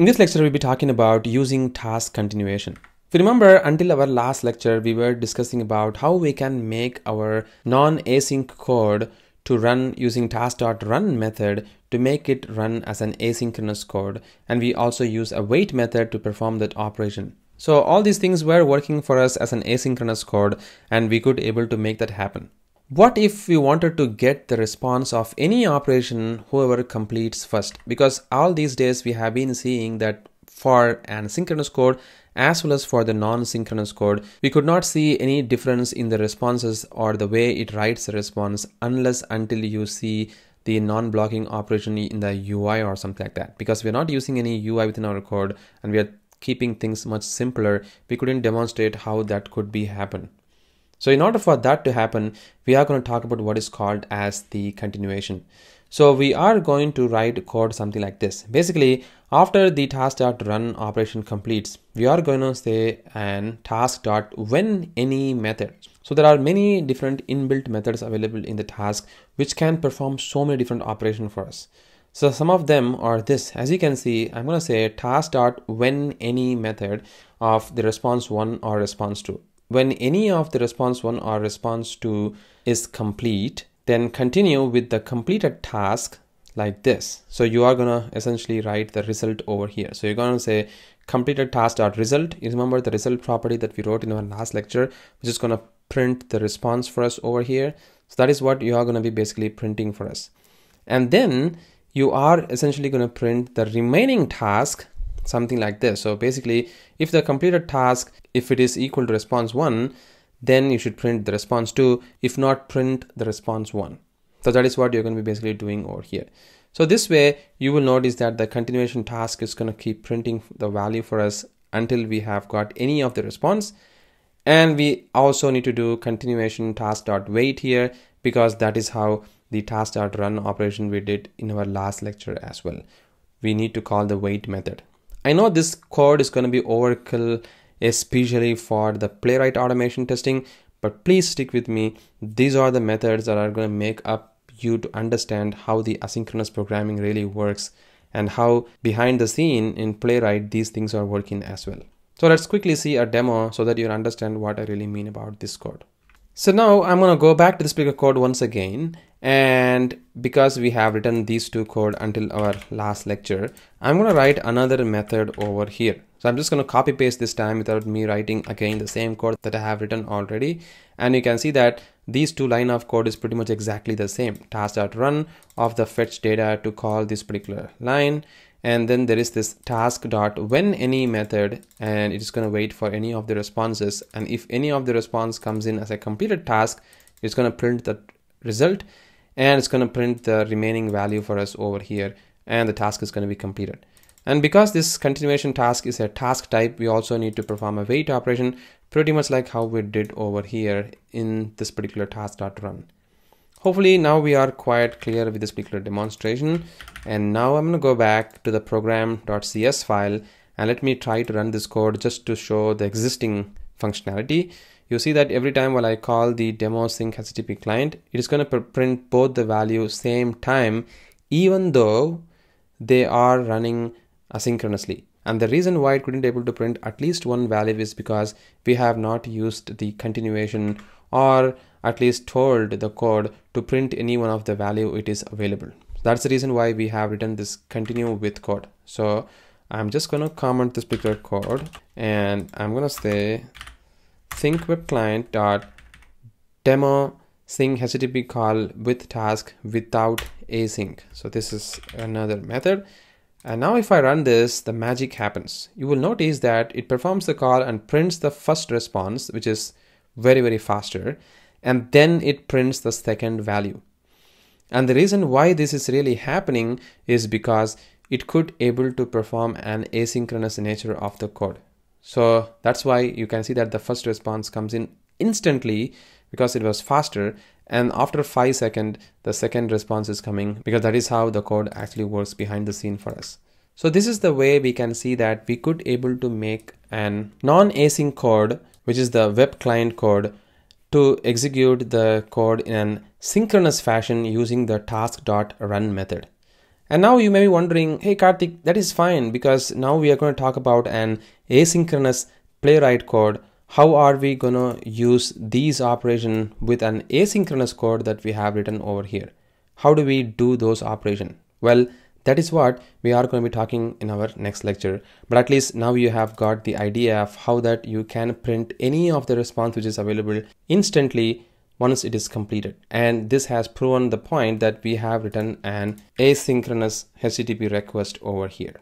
In this lecture, we'll be talking about using task continuation. If you remember, until our last lecture, we were discussing about how we can make our non-async code to run using task.run method to make it run as an asynchronous code. And we also use a wait method to perform that operation. So all these things were working for us as an asynchronous code and we could able to make that happen. What if we wanted to get the response of any operation whoever completes first? Because all these days we have been seeing that for an synchronous code as well as for the non-synchronous code, we could not see any difference in the responses or the way it writes the response unless until you see the non-blocking operation in the UI or something like that. Because we're not using any UI within our code and we are keeping things much simpler, we couldn't demonstrate how that could be happen. So in order for that to happen, we are going to talk about what is called as the continuation. So we are going to write code something like this. Basically, after the task.run operation completes, we are going to say an task.when any method. So there are many different inbuilt methods available in the task which can perform so many different operations for us. So some of them are this, as you can see, I'm going to say task.when any method of the response one or response two when any of the response 1 or response 2 is complete, then continue with the completed task like this. So you are gonna essentially write the result over here. So you're gonna say completed task dot result. You remember the result property that we wrote in our last lecture, which is gonna print the response for us over here. So that is what you are gonna be basically printing for us. And then you are essentially gonna print the remaining task something like this. So basically, if the completed task, if it is equal to response one, then you should print the response two, if not print the response one. So that is what you're going to be basically doing over here. So this way, you will notice that the continuation task is going to keep printing the value for us until we have got any of the response. And we also need to do continuation task dot wait here because that is how the task dot run operation we did in our last lecture as well. We need to call the wait method. I know this code is going to be overkill, especially for the playwright automation testing, but please stick with me. These are the methods that are going to make up you to understand how the asynchronous programming really works and how behind the scene in playwright these things are working as well. So let's quickly see a demo so that you understand what I really mean about this code. So now I'm going to go back to the speaker code once again and because we have written these two code until our last lecture I'm going to write another method over here. So I'm just going to copy paste this time without me writing again the same code that I have written already. And you can see that these two line of code is pretty much exactly the same. Task.run of the fetch data to call this particular line and then there is this task dot when any method and it is going to wait for any of the responses and if any of the response comes in as a completed task it's going to print the result and it's going to print the remaining value for us over here and the task is going to be completed. And because this continuation task is a task type, we also need to perform a wait operation, pretty much like how we did over here in this particular task.run. Hopefully now we are quite clear with this particular demonstration. And now I'm going to go back to the program.cs file and let me try to run this code just to show the existing functionality you see that every time while I call the demo sync HTTP client, it is going to print both the value same time, even though they are running asynchronously. And the reason why it couldn't able to print at least one value is because we have not used the continuation or at least told the code to print any one of the value it is available. That's the reason why we have written this continue with code. So I'm just going to comment this particular code and I'm going to say sync web client dot demo sync http call with task without async so this is another method and now if I run this the magic happens you will notice that it performs the call and prints the first response which is very very faster and then it prints the second value and the reason why this is really happening is because it could able to perform an asynchronous nature of the code so that's why you can see that the first response comes in instantly because it was faster and after 5 seconds the second response is coming because that is how the code actually works behind the scene for us. So this is the way we can see that we could able to make an non-async code which is the web client code to execute the code in a synchronous fashion using the task.run method. And now you may be wondering, hey Karthik, that is fine because now we are going to talk about an asynchronous playwright code. How are we going to use these operation with an asynchronous code that we have written over here? How do we do those operation? Well, that is what we are going to be talking in our next lecture. But at least now you have got the idea of how that you can print any of the response which is available instantly once it is completed. And this has proven the point that we have written an asynchronous HTTP request over here.